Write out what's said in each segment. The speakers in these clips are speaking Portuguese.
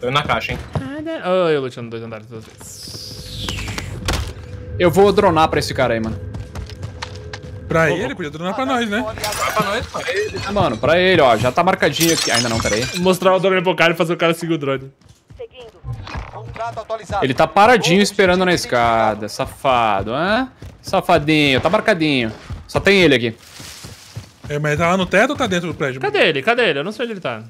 Tô indo na caixa, hein. Oh, eu lutando dois andares duas vezes. Eu vou dronar pra esse cara aí, mano. Pra ele, podia dronar pra nós, né? Vai pra nós, mano. Ah, mano, pra ele, ó. Já tá marcadinho aqui. Ainda não, pera aí. Mostrar o drone pro cara e fazer o cara seguir o drone. Ele tá paradinho esperando na escada. Safado, hã? Safadinho, tá marcadinho. Só tem ele aqui. É, mas tá lá no teto ou tá dentro do prédio? Cadê ele? Cadê ele? Eu não sei onde ele tá.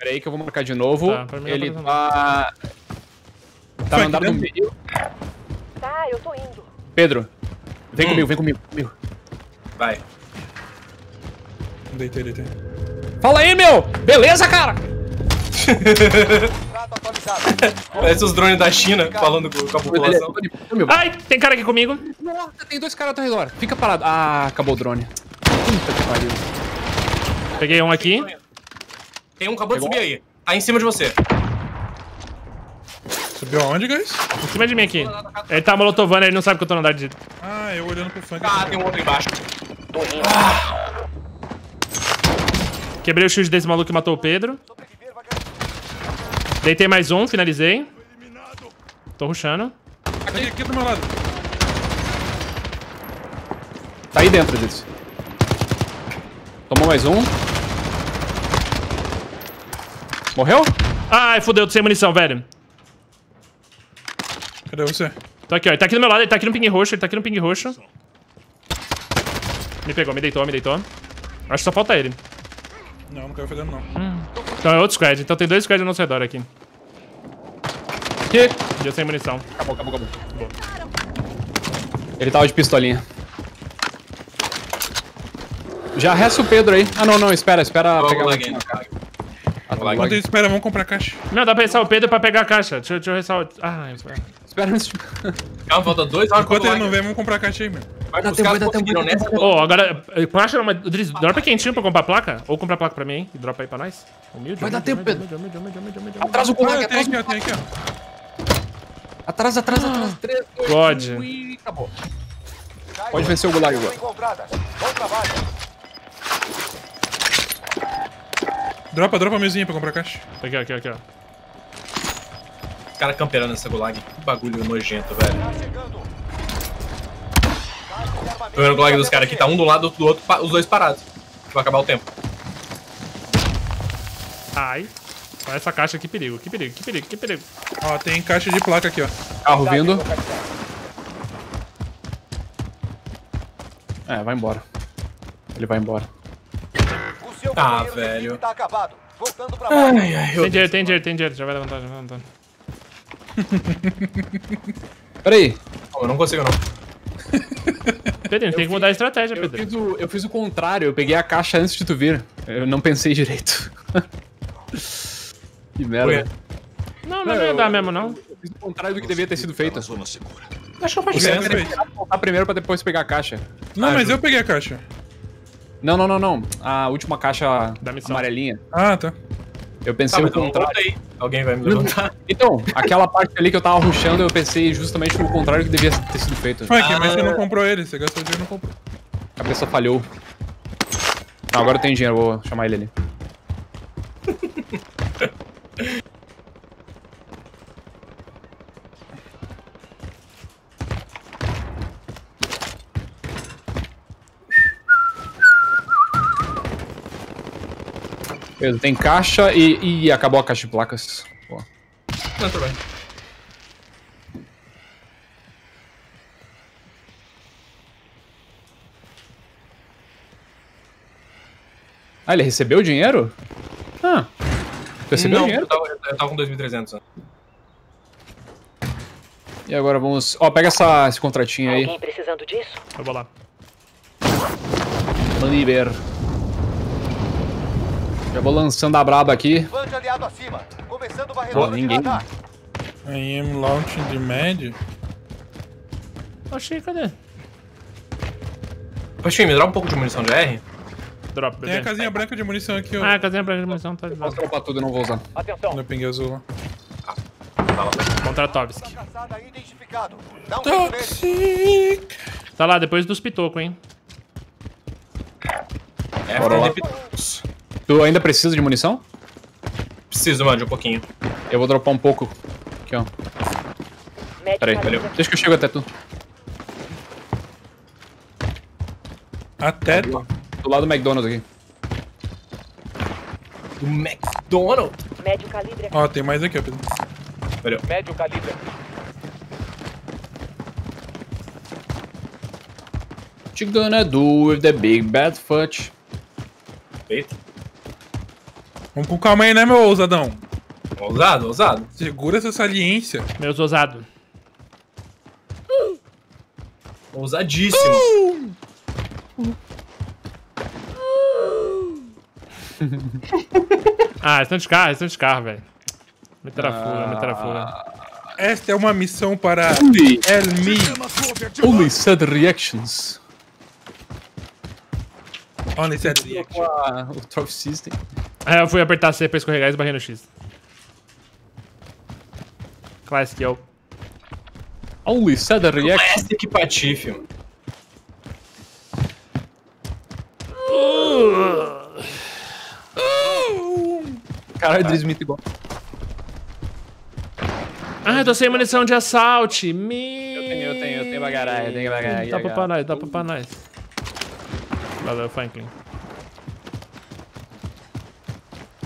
Pera aí que eu vou marcar de novo. Tá, pra mim ele tá tá... Tá no andar do meio. Tá, eu tô indo. Pedro, vem Hum. comigo, vem comigo, comigo. Vai. Deitei, deitei. Fala aí, meu! Beleza, cara? Parece os drones da China falando com, a população. Ai, tem cara aqui comigo. Nossa, tem dois caras ao teu redor. Fica parado. Ah, acabou o drone. Puta que pariu. Peguei um aqui. Tem um acabou de subir aí. Tá em cima de você. Subiu aonde, guys? Em cima de mim aqui. Ele tá molotovando, ele não sabe que eu tô no andar de... Ah, eu olhando pro funk. Ah, tem um outro embaixo. Quebrei o shield desse maluco que matou o Pedro. Deitei mais um, finalizei. Tô rushando. Aqui, aqui do meu lado. Tá aí dentro, Edith. Tomou mais um. Morreu? Ai, fodeu, tô sem munição, velho. Cadê você? Tô aqui, ó. Ele tá aqui do meu lado, ele tá aqui no ping roxo, ele tá aqui no ping roxo. Me pegou, me deitou, me deitou. Acho que só falta ele. Não, não quero fazer não. Então é outro squad. Então tem dois squads ao nosso redor aqui. Que? E eu sem munição. Acabou, acabou, acabou. Ele tava de pistolinha. Já resta o Pedro aí. Ah, não, não, espera, espera pegar lá o ainda. Lag. Enquanto espera, vamos comprar caixa. Não, dá pra ressar o Pedro pra pegar a caixa. Deixa, eu- deixa eu ressar o... Ah, Espera antes de... Calma, falta dois horas Enquanto ele não vem, vamos comprar caixa aí, meu. Vai, dar os tempo, caras vai dar tempo, conseguiram nessa. Ô, agora... eh, Caixa não, mas... Driz, dropa quentinho pra comprar placa? Ou comprar placa pra mim, hein? E dropa aí pra nós. Humilde, Vai dar tempo, Pedro. Atrás o tem atrás o ó. Atrás, atrás, atrás. 3, 2, God. 1 e acabou. Pode vencer o Gulag agora. Bom trabalho. Dropa, dropa a mesinha pra comprar caixa. Aqui, aqui, aqui, ó. Os caras camperando nessa gulag. Que bagulho nojento, velho. Tá chegando. Tô vendo o gulag dos caras aqui. Tá um do lado do outro, os dois parados. Vai acabar o tempo. Ai. Olha essa caixa, que perigo, que perigo, que perigo, que perigo. Ó, tem caixa de placa aqui, ó. Carro vindo. É, vai embora. Ele vai embora. Seu Ah, velho. Tá acabado. Voltando pra. Ai, ai, eu... Tem dinheiro, tem dinheiro, tem dinheiro. Já vai levantar, já vai levantar. Pera aí. Eu não consigo, não. Pedro, tem que mudar a estratégia, Eu Pedro. fiz, o, eu fiz o contrário, eu peguei a caixa antes de tu vir. Eu não pensei direito. que merda. Não, não vai dar mesmo, não. Eu fiz o contrário do que devia ter sido feito. Acho que eu Você faço fez. Voltar primeiro pra depois pegar a caixa. Não, Ah, mas eu peguei a caixa. Não, não, não, não. A última caixa Da missão. amarelinha. Ah, tá. Eu Tá, pensei mas o contrário. Alguém vai me levantar. Então, aquela parte ali que eu tava rushando, eu pensei justamente no contrário que devia ter sido feito. Ué, que- mas você Ah. não comprou ele. Você gastou dinheiro e não comprou. A cabeça falhou. Não, agora eu tenho dinheiro, vou chamar ele ali. Beleza, tem caixa e, e acabou a caixa de placas. Pô. Não, tudo bem. Ah, ele recebeu o dinheiro? Ah. Recebeu o não, dinheiro? eu tava, eu tava com 2.300. ó. E agora vamos. Ó, pega essa, esse contratinho aí. Alguém precisando disso? Eu vou lá. Maniber. Já vou lançando a braba aqui. Bande aliado acima. Começando Ó, varredura de ninguém. I am launching the med. Oxi, cadê? Poxa, me dá um pouco de munição de R? Drop, Tem a casinha branca de munição aqui, ó. Ah, a casinha pra munição tá de Posso dropar tudo, eu não vou usar. Atenção. No ping azul lá. Contra Tovsk. Toxic. Tá lá, depois dos pitocos, hein? É, Bora lá. Tu ainda precisa de munição? Preciso, mano, de um pouquinho. Eu vou dropar um pouco. Aqui, ó. Médio Pera aí. calibre. Deixa que eu chego até tu. Até. Do lado do McDonald's aqui. Do McDonald's. Médio calibre. Ó, tem mais aqui, ó. Valeu. Médio calibre. What you gonna do with the big bad foot? Feito. Vamos com calma aí, né, meu ousadão? Ousado, ousado. Segura essa saliência. Meus ousados. Ousadíssimo. Ah, eles estão de carro, eles estão de carro, velho. Meteram a fura, meteram a fura. Esta é uma missão para Only, Elmi. only sad reactions. Only set reaction. Ah, o Trophy System. É, eu fui apertar C pra escorregar e esbarrei no X. Classic, yo. Only sad reactions. Classic Patife. mano. Caralho, Driz muito igual. Ah, eu tô sem munição de assalte. Me... Eu tenho, eu tenho, eu tenho bagaragem, eu tenho bagaragem. Dá pra pra nós, dá pra pra nós. Valeu, Franklin.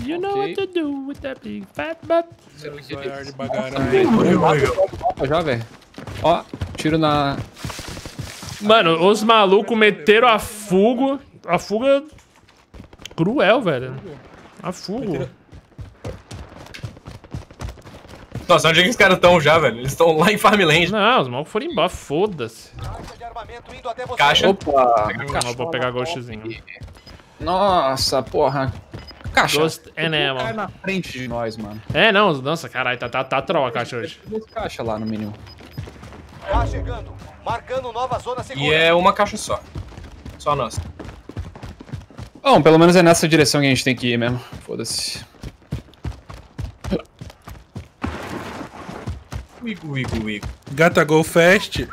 You know Ok. what to do with that big fat butt. De bagaragem. Ó, já, velho. Ó, tiro na... Mano, os malucos meteram a fuga. A fuga cruel, velho. A fuga. Nossa, onde é que os caras estão já, velho? Eles estão lá em Farmland. Não, os malucos foram embora, foda-se. Caixa você. Opa! Eu vou pegar ghostzinho. Nossa, porra. Caixa. Ghost and Cai ammo. na frente de nós, mano. É, não, nossa, caralho, tá, tá, tá troll a caixa hoje. Duas caixas lá, no mínimo. Tá chegando. Marcando nova zona segura. E é uma caixa só. Só nossa. Bom, pelo menos é nessa direção que a gente tem que ir mesmo. Foda-se. Wigo, wigo, wigo. Gata Go Fast.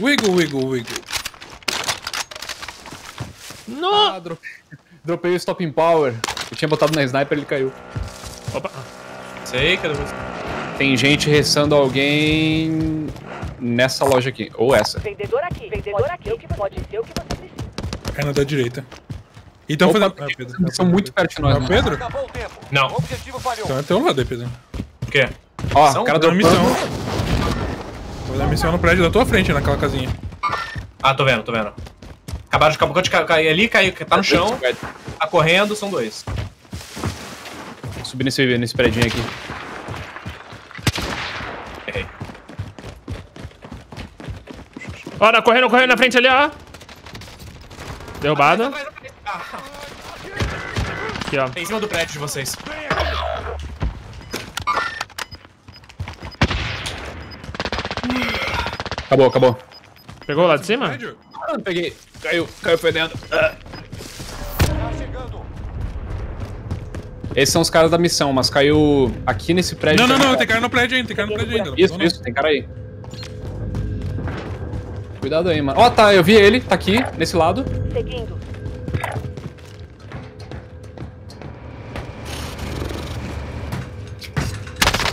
Wiggle, wiggle, wiggle. No! Ah, dro- dropei o Stopping Power. Eu tinha botado na sniper ele caiu. Opa. Sei, cadê você? Tem gente restando alguém nessa loja aqui. Ou essa. Vendedor aqui. Vendedor aqui. Pode ser o que você precisa. É na da direita. E estão Opa, fazendo. Ah, Pedro. Eles são muito perto de nós, É o. Pedro? O. Não. O. Então é teu lado aí, Pedro. O quê? Ó, o cara na dropando. Tô na missão no prédio da tua frente, naquela casinha. Ah, tô vendo, tô vendo. Acabaram de, acabou de ca- cair ali, caiu, tá no chão, tá correndo, são dois. Subir nesse, nesse predinho aqui. Errei. Ó, correndo, correndo na frente ali, ó. Derrubada. Aqui, ó. tem em cima do prédio de vocês. Acabou, acabou. Pegou lá de cima? Ah, peguei. Caiu, caiu foi dentro. Ah. Tá. Esses são os caras da missão, mas caiu aqui nesse prédio. Não, não, não, tem cara no prédio ainda, tem cara no prédio ainda. Isso, isso, tem cara aí. Cuidado aí, mano. Ó, tá, eu vi ele, tá aqui, nesse lado. Seguindo.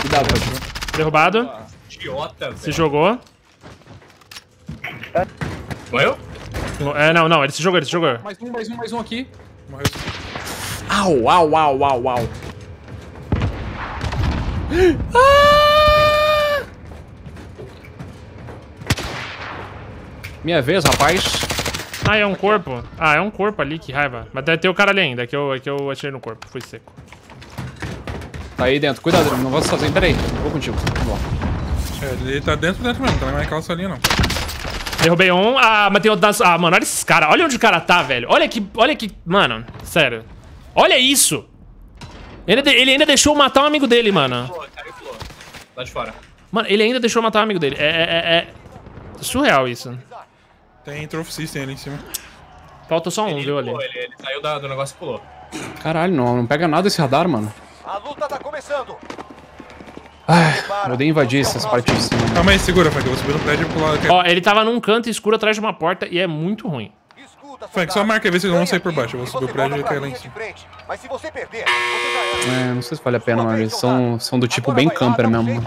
Cuidado, Patinho. Derrubado. Idiota, Se velho. jogou. Morreu? É, não, não, ele se jogou, ele se jogou. Mais um, mais um, mais um aqui. Morreu. Au, au, au, au, au. Ah! Minha vez, rapaz. Ah, é um corpo. Ah, é um corpo ali, que raiva. Mas deve ter o cara ali ainda, que eu, que eu atirei no corpo, fui seco. Tá aí dentro. Cuidado, não vou sozinho. Pera aí, vou contigo. Vamos lá. É, ele tá dentro, dentro mesmo, não tá naquela salinha não. Derrubei um. Ah, matei outro das... Ah, mano, olha esses caras. Olha onde o cara tá, velho. Olha que... Olha que... Mano, sério. Olha isso. Ele, de- ele ainda deixou matar um amigo dele, mano. Caiu pulou. Lá de fora. Mano, ele ainda deixou matar um amigo dele. É, é, é- é surreal isso. Tem Trophy System ali em cima. Falta só um, Ele, viu, ali. ele, ele saiu da- do negócio e pulou. Caralho, não, não pega nada esse radar, mano. A luta tá começando. Ai, eu odeio invadir essas partes de cima. Calma aí, segura, Frank. Eu vou subir no prédio e pular. aqui. Ó, ele tava num canto escuro atrás de uma porta e é muito ruim. Escuta, Frank, só marca aí, vê se eu não Ganhe sair por baixo. Eu vou subir o prédio e cair lá em cima. frente. Mas se você perder, você já. É, não sei se vale a pena, vez, Eles são, são do tipo Agora bem lá, camper um mesmo.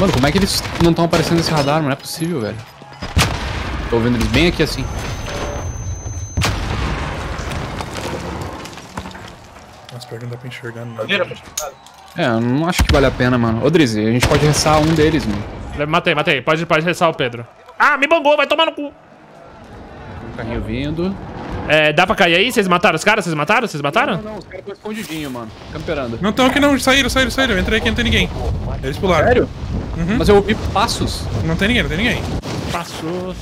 Mano, como é que eles não estão aparecendo nesse radar? Não é possível, velho. Tô vendo eles bem aqui assim. Pior que não dá pra enxergar nada. Vira, É, eu não acho que vale a pena, mano. Ô, Drizzy, a gente pode restar um deles, mano. Matei, matei. Pode, pode restar o Pedro. Ah, me bangou, vai tomar no cu. Um carrinho vindo. É, dá pra cair aí? Vocês mataram os caras? Vocês mataram? Vocês mataram? Não, os caras estão escondidinhos, mano. Camperando. Não estão aqui não, saíram, saíram, saíram. Eu entrei aqui, não tem ninguém. Eles pularam. Sério? Mas eu ouvi passos. Não tem ninguém, não tem ninguém. Passou.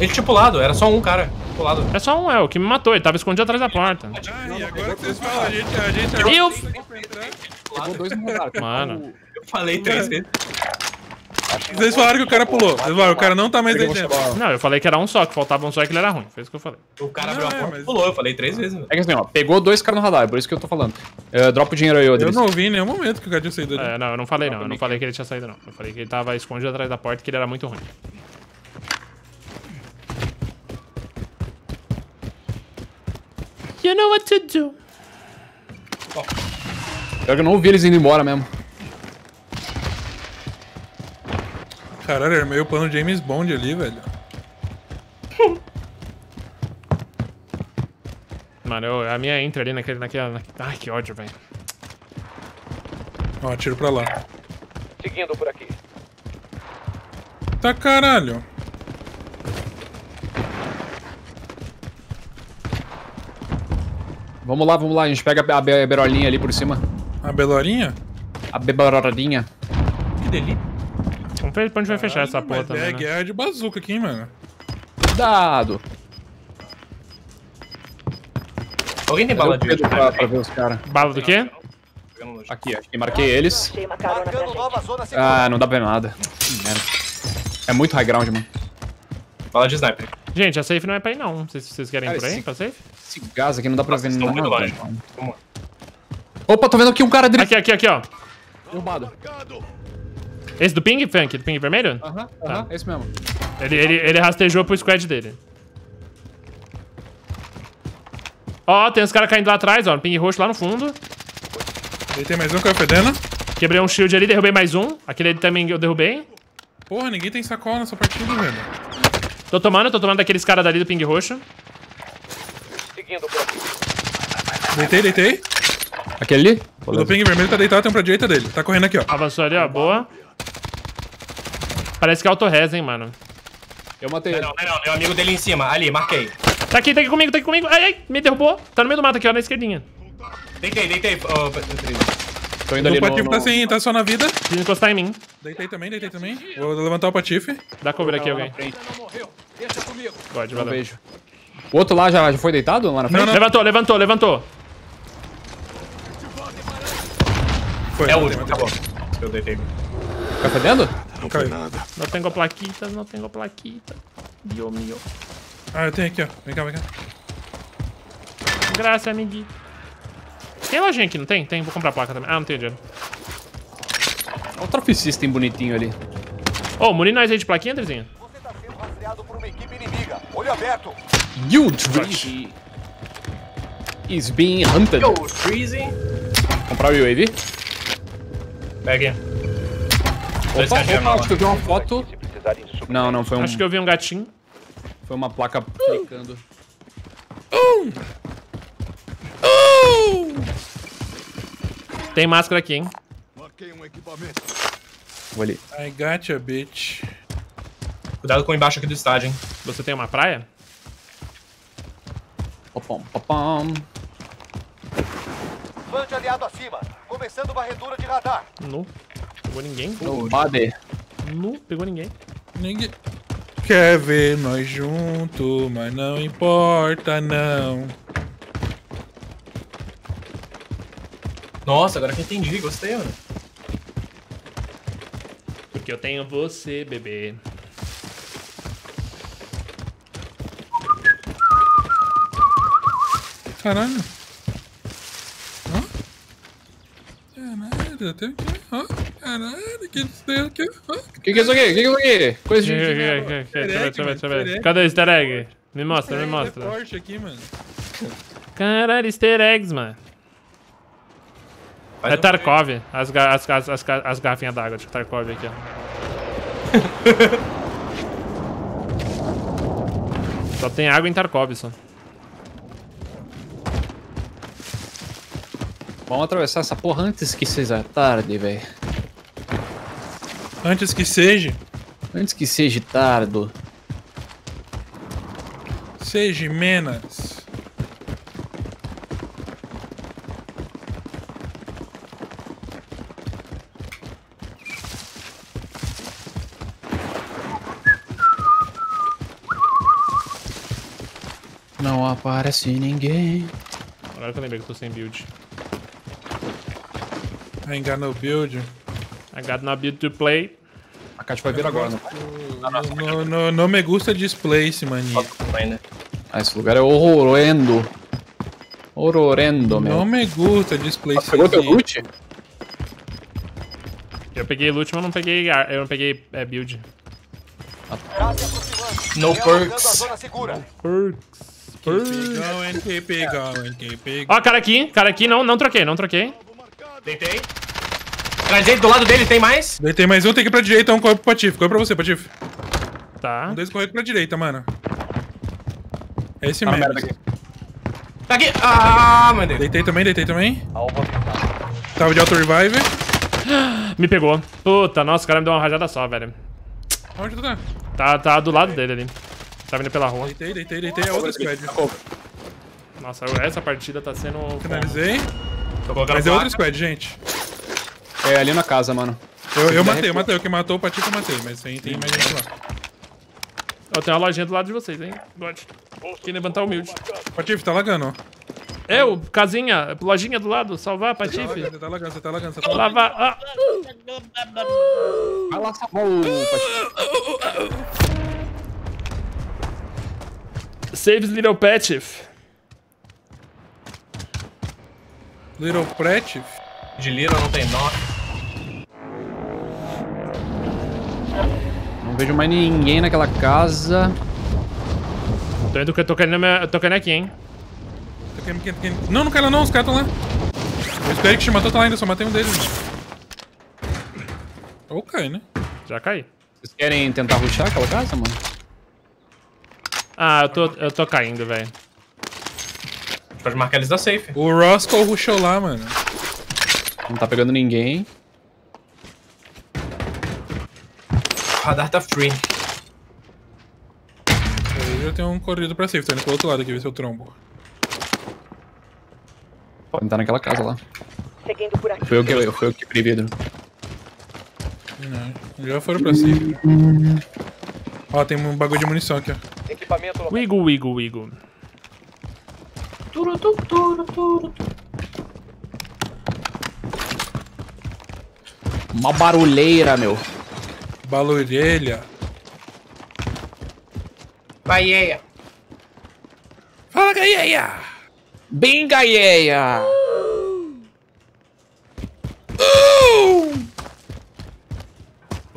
Ele tinha pulado, era só um cara. Pulado. É só um, é, o que me matou. Ele tava escondido atrás da porta. E agora que vocês falam, a gente... A gente Eu- Pegou dois no radar. Mano. Eu falei três vezes. Vocês falaram que o cara pulou. Vocês falaram, o cara não tá mais dentro. Não, eu falei que era um só, que faltava um só e que ele era ruim. Foi isso que eu falei. O cara Não, abriu a é, porta mas- e pulou. Eu falei três vezes. É que assim, ó, pegou dois caras no radar, é por isso que eu tô falando. É, dropa o dinheiro aí, ô Eu não ouvi em nenhum momento que o cara tinha saído ali. É, não, eu não falei não. Eu não falei que ele tinha saído, não. Eu falei que ele tava escondido atrás da porta e que ele era muito ruim. You know what to do. Pior que eu não ouvi eles indo embora mesmo. Caralho, era meio plano James Bond ali, velho. Mano, eu- a minha entra ali naquele, naquela... naque- Ai, que ódio, velho. Ó, tiro pra lá. Seguindo por aqui. Tá caralho. Vamos lá, vamos lá, a gente pega a be- a berolinha ali por cima. A Belorinha? A berolinha. Que delícia. Vamos ver pra onde vai fechar essa porra também, é né? guerra de bazuca aqui, hein, mano. Cuidado. Alguém tem bala de pra, pra ver os caras. Bala do quê? Aqui, acho que marquei eles. Ah, não dá pra ver nada. Que merda. É muito high ground, mano. Bala de sniper. Gente, a safe não é pra ir, não. Vocês, vocês querem ir Cara, por aí, esse- pra safe? Esse gás aqui não dá pra ver nada. longe. Vamos. Opa, tô vendo aqui um cara dele. Aqui, aqui, aqui, ó. Derrubado. Esse do ping, Funk? Do ping vermelho? Aham, aham, esse mesmo. Ele, ele, ele rastejou pro squad dele. Ó, tem os caras caindo lá atrás, ó. Ping roxo lá no fundo. Aí tem mais um que é fedendo. Quebrei um shield ali, derrubei mais um. Aquele ali também eu derrubei. Porra, ninguém tem sacola nessa partida, velho. Tô tomando, tô tomando daqueles caras dali do ping roxo. Seguindo por aqui. Deitei, deitei. Aquele ali? O do ping vermelho tá deitado, tem um pra direita dele. Tá correndo aqui, ó. Avançou ali, ó. Boa. Parece que é auto-res, hein, mano. Eu matei Não, ele. não, não, não. Meu amigo dele em cima. Ali, marquei. Tá aqui, tá aqui comigo, tá aqui comigo. Ai, ai, me derrubou. Tá no meio do mato aqui, ó, na esquerdinha. Deitei, deitei. Patrícia. Tô indo O ali no... Patife tá, sem, tá só na vida. Precisa encostar em mim. Deitei também, deitei também. Vou levantar o Patife. Dá cover aqui, alguém. Pode, Não valeu. vejo. O outro lá já, já foi deitado lá na frente? Não, não. Levantou, levantou, levantou. Foi. É o último, acabou. Eu deitei. Tá fedendo? Caiu. Não tenho plaquitas, não tenho plaquitas. Dio mio. Ah, eu tenho aqui, ó. Vem cá, vem cá. Graças, amiguinho. Tem lojinha aqui, não tem? Tem, vou comprar placa também. Ah, não tenho dinheiro. Olha o Trophy System bonitinho ali. Ô, muni nós aí de plaquinha, Andrezinho? Você tá sendo rastreado por uma equipe inimiga. Olho aberto. You Drizzy is being hunted. Yo, Freezy. Comprar o UAV? Pega aí. Dois Opa, opa, acho que eu vi uma foto. Não, não, foi um, Acho que eu vi um gatinho. foi uma placa clicando. Tem máscara aqui, hein? Vou ali. I gotcha, bitch. Cuidado com embaixo aqui do estádio, hein. Você tem uma praia? Popom, popom. Fã de aliado acima. Começando varredura de radar. Nu. Pegou ninguém. Nobody. Nu, pegou ninguém. Ninguém quer ver nós junto, mas não importa, não. Nossa, agora que eu entendi. Gostei, mano. Porque eu tenho você, bebê. Caralho. Ó. Caralho, até aqui. Ó. Caralho, que isso daí aqui. Ó. O que, que é isso aqui? O que, que é isso aqui? Coisa de. Deixa eu ver, deixa eu ver, deixa eu ver. Cadê o easter egg? Me mostra, me É mostra. Porsche aqui, mano. Caralho, easter eggs, mano. Faz É um- Tarkov. As, ga- as, as, as, as garrafinhas d'água de Tarkov aqui, ó. Só tem água em Tarkov, só. Vamos atravessar essa porra antes que seja tarde, velho. Antes que seja, Antes que seja tarde. seja menos. Não aparece ninguém. Agora que eu lembrei que eu tô sem build. I got no build. I got no build to play. A Kat vai vir agora, né? No, no, no me gusta displace, maninho. Ainda. Ah, esse lugar é horrorendo. Horrorendo, meu. Não me gusta displace. Pegou teu loot? Eu peguei loot, mas não peguei, ar- eu não peguei é, build. No perks. segura. Perks. Keep going, keep it going, keep it Ó, cara aqui, cara aqui, não, não troquei, não troquei. Deitei. Trazei do lado dele, tem mais? Daí tem mais um, tem que ir pra direita, um corre pro Patife. Corre pra você, Patife. Tá. Um deles corre pra direita, mano. É esse Tá mesmo. merda aqui. Tá aqui. Ah, meu Deus. Deitei também, deitei também. Alvo avistado. Tava de auto-revive. Me pegou. Puta, nossa, o cara me deu uma rajada só, velho. Onde tu tá? Tá, tá do lado dele ali. Tá vindo pela rua. Deitei, deitei, deitei. É outra squad. Nossa, essa partida tá sendo... Finalizei. Mas é outra squad, gente. É ali na casa, mano. Eu, eu matei, eu matei. O que matou o Patife eu matei. Mas tem, tem mais gente lá. Ó, tem uma lojinha do lado de vocês, hein? God. Quem levantar humilde. Patife, tá lagando, ó. É, o casinha, lojinha do lado, salvar, Tá Patife. Você tá lagando, você tá lagando, você tá lagando. Lavar. Ah. Vai lá, salvar o Saves Little Patife. Little Pratt. De lira não tem nó. Não vejo mais ninguém naquela casa. Tô indo, tô caindo, minha- tô caindo aqui, hein? Tá querendo- querendo- querendo- Não, não cai lá não, os caras tão lá. O Squad que te matou tá lá ainda, só matei um deles. Ou cai, né? Já caí. Vocês querem tentar ruxar aquela casa, mano? Ah, eu tô, eu tô caindo, velho. Pode marcar eles da safe. O Roscoe rushou lá, mano. Não tá pegando ninguém. O radar tá free. Eu já tenho um corrido pra safe, tô indo pro outro lado aqui, ver se eu trombo. Pode estar naquela casa lá. Seguindo por aqui. Foi eu que, eu, foi eu que vidro. Não, já foram pra safe. Ó, tem um bagulho de munição aqui, ó. Equipamento local. Wiggle, wiggle, wiggle. Uma barulheira, meu. Balurelha. Vai, yeah. Fala, Gaieia! Bem gaieia!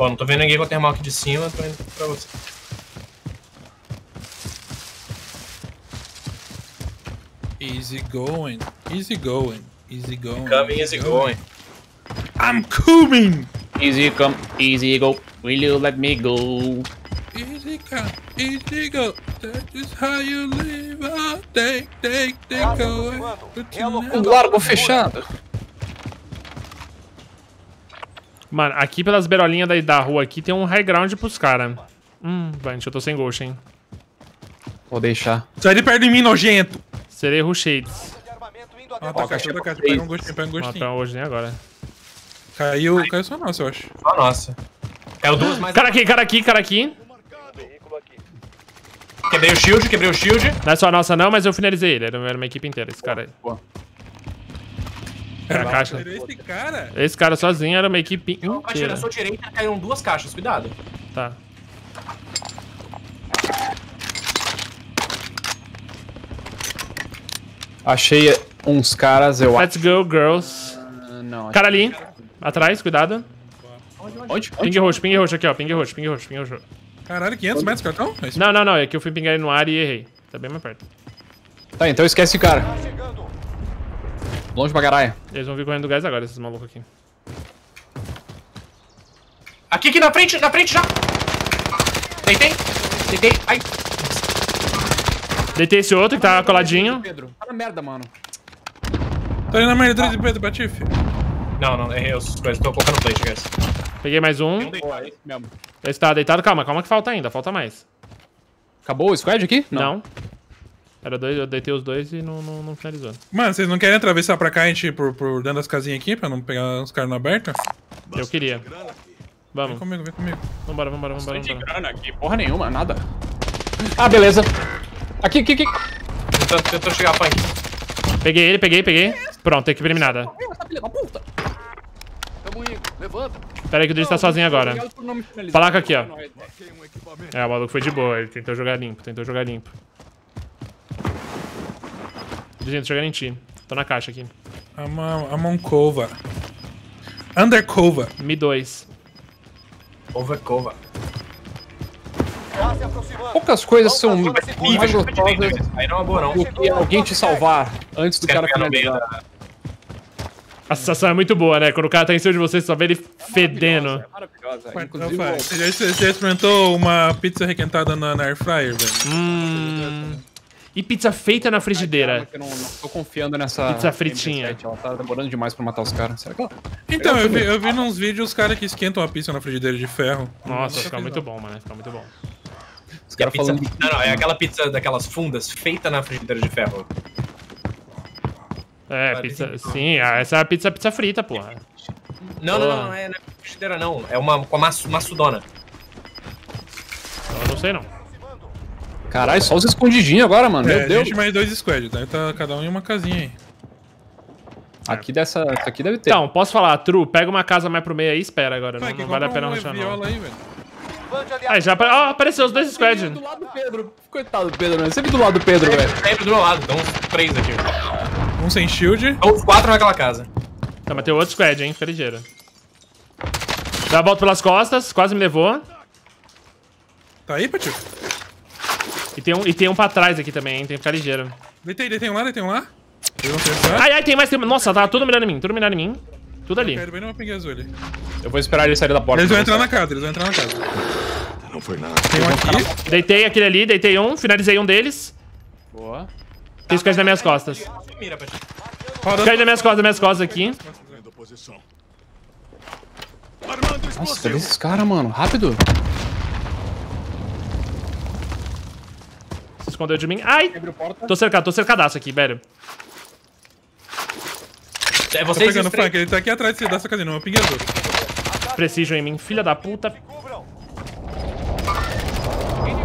Bom, não tô vendo ninguém com o termal aqui de cima, tô indo pra você. Easy going, easy going, easy going. Coming easy going. I'm coming! Easy come, easy go. Will you let me go? Easy come, easy go. That is how you live. Oh, take, take, take se away. a largo fechado. Mano, aqui pelas beirolinhas da, da rua aqui tem um high ground pros caras. Hum, Vant, eu tô sem ghost, hein? Vou deixar. Sai de perto de mim, nojento! Serei Rushades. Ah, tá caixa, tá caixa. Pega um gostinho, pega um gostinho. hoje nem agora. Caiu, caiu só nossa, eu acho. Só nossa. Caiu duas mais. Cara aqui, cara aqui, cara aqui. Veículo aqui. Quebrei o shield, quebrei o shield. Não é só nossa não, mas eu finalizei ele. Era uma equipe inteira, esse cara aí. Era a caixa. Esse cara... Esse cara sozinho era uma equipe Caixa na inteira. sua direita caíram duas caixas, cuidado. Tá. Achei uns caras, eu acho. Let's go, girls. Não, acho... Cara ali. Atrás, cuidado. Onde? Ping roxo, ping roxo aqui, ó. Ping roxo, ping roxo, ping roxo. Caralho, 500 metros cartão? É. Não, não, não. É que eu fui pingar ele no ar e errei. Tá bem mais perto. Tá, então esquece esse cara. Chegando. Longe pra caralho. Eles vão vir correndo do gás agora, esses malucos aqui. Aqui, aqui na frente, na frente já. Deitei. Deitei. Ai. Deitei esse outro que tá coladinho. Pedro, tá na merda, mano. Tô indo na merda de Pedro, Patife. Não, não, errei as coisas. Tô colocando plate, guys. Peguei mais um. Esse tá deitado. Calma, calma que falta ainda. Falta mais. Acabou o squad aqui? Não. Era dois, eu deitei os dois e não, não, não finalizou. Mano, vocês não querem atravessar pra cá, a gente, por, por dentro das casinhas aqui, pra não pegar os caras no aberto? Eu queria. Vem Vamos, comigo, vem comigo. vambora, vambora, vambora, De vambora. grana aqui, porra nenhuma, nada. Ah, beleza. Aqui, aqui, aqui. Tentando, tentando chegar funk. Peguei ele, peguei, peguei. Pronto, equipe eliminada. Tamo indo, levanta. Pera aí que o Driz tá sozinho agora. Não. Placa aqui, ó. É, o maluco foi de boa, ele tentou jogar limpo, tentou jogar limpo. Drizinho, tô jogando em ti. Tô na caixa aqui. I'm, a- I'm on Cova. Undercover. Mi 2. Overcover. Já se aproximando. Poucas coisas são mais gostosas guys. Aí não é uma boa, não. do que alguém te salvar antes do cara pegar no meio finalizar. A sensação é muito boa, né? Quando o cara tá em cima de você, você só vê ele fedendo. Maravilhosa. Ué, Inclusive, já, você já experimentou uma pizza requentada na, na air fryer, velho? Hum. E pizza feita na frigideira? eu não, não tô confiando nessa. Pizza fritinha. Ela tá demorando demais pra matar os caras. Será que ela. Então, eu vi, eu vi nos vídeos os caras que esquentam a pizza na frigideira de ferro. Nossa, fica muito bom, mano. Fica muito bom. Os caras pizza... falando. Não, não, é aquela pizza daquelas fundas feita na frigideira de ferro. É, pizza. Sim, ah, essa é a pizza, pizza frita, porra. Não, não, não, não é, não é frigideira, não. É uma com a maçudona. Eu não sei não. Caralho, só os escondidinhos agora, mano. É, Meu Deus. gente mais dois squad, tá? Tá cada um em uma casinha aí. Aqui dessa. Aqui deve ter. Então, posso falar, Tru, pega uma casa mais pro meio aí e espera agora. Não, Vai, que não vale a pena rushar, viola não. aí. Aí, já apare... Ó, apareceu os dois Do squad. lado do Pedro. Coitado do Pedro, né? Sempre do lado do Pedro, velho. Sempre do meu lado, então uns três aqui. Um sem shield. Então os quatro naquela casa. Tá, mas tem outro squad, hein? Fica ligeiro. Dá a volta pelas costas, quase me levou. Tá aí, Patio? E tem um, e tem um pra trás aqui também, hein? Tem que ficar ligeiro. Deitei, deitei um lá, deitei um lá. Ai, ai, tem mais, tem Nossa, tá tudo mirando em mim, tudo mirando em mim. Tudo ali. Ali. Eu vou esperar ele sair da porta. Eles vão entrar na casa, eles vão entrar na casa. Não foi nada. Tem um aqui. Deitei aquele ali, deitei um, finalizei um deles. Boa. Tem squad nas minhas costas. Squad nas minhas costas, nas minhas costas aqui. Nossa, cadê explosivo. esses caras, mano? Rápido. Escondeu de mim. Ai! Tô cercado, tô cercadaço aqui, velho. É Tô vocês pegando os o. Frank, ele tá aqui atrás desse- dessa casinha, uma pingue azul. Precision em mim, filha da puta.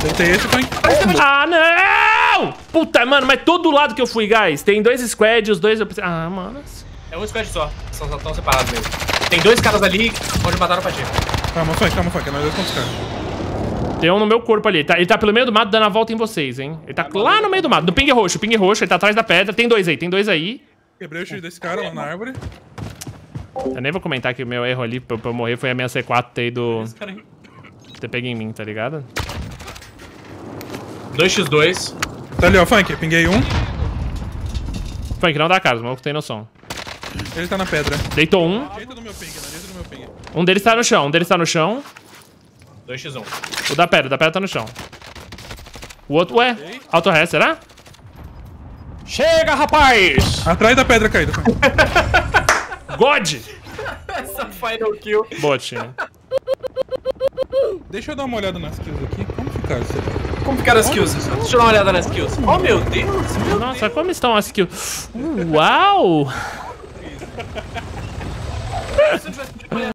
Deitei esse, Frank. Ah, não! Puta, mano, mas todo lado que eu fui, guys, tem dois squads, os dois eu preciso... Ah, mano. É um squad só. São só tão separados mesmo. Tem dois caras ali onde mataram o Pati. Calma, Frank, calma, Frank. É nós dois contra os caras. Tem um no meu corpo ali. Ele tá, ele tá pelo meio do mato dando a volta em vocês, hein? Ele tá lá no meio do mato. No ping roxo, ping roxo. Ele tá atrás da pedra. Tem dois aí, tem dois aí. Quebrei o shield desse cara lá na árvore. Eu nem vou comentar que o meu erro ali pra, pra eu morrer foi a minha C4 ter ido... Ter pego em mim, tá ligado? 2x2. Tá ali, ó, Frank. Pinguei um. Funk, não dá cara, os malucos tem noção. Ele tá na pedra. Deitou um. Do do meu ping. Um deles tá no chão, um deles tá no chão. 2x1. O da pedra, o da pedra tá no chão. O outro, ué, auto ré, será? Chega, rapaz! Atrás da pedra caída. God! Essa final kill. Boa, time. Deixa eu dar uma olhada nas kills aqui. Como ficar isso aqui? Como ficaram as kills? Deixa eu dar uma olhada nas kills. Oh, meu Deus. Meu Nossa, como estão as kills? Uau!